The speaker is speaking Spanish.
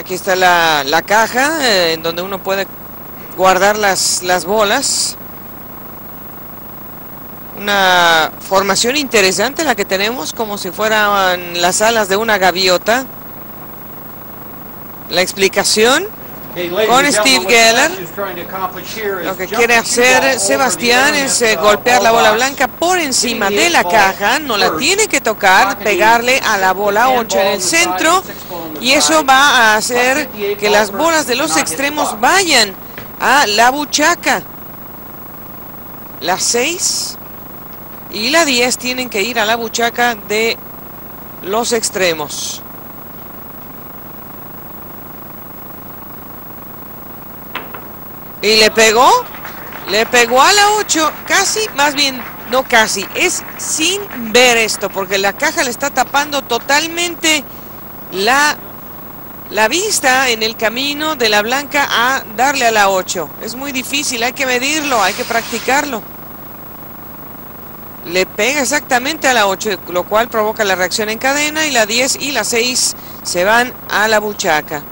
Aquí está la, la caja eh, en donde uno puede guardar las, las bolas. Una formación interesante la que tenemos, como si fueran las alas de una gaviota. La explicación con Steve Geller. Lo que quiere hacer Sebastián es eh, golpear la bola blanca por encima de la caja, no la tiene que tocar, pegarle a la bola 8 en el centro. y eso va a hacer que las bolas de los extremos vayan a la buchaca. Las 6 y la 10 tienen que ir a la buchaca de los extremos. Y le pegó, le pegó a la 8, casi, más bien, no casi, es sin ver esto, porque la caja le está tapando totalmente la, la vista en el camino de la blanca a darle a la 8. Es muy difícil, hay que medirlo, hay que practicarlo. Le pega exactamente a la 8, lo cual provoca la reacción en cadena y la 10 y la 6 se van a la buchaca.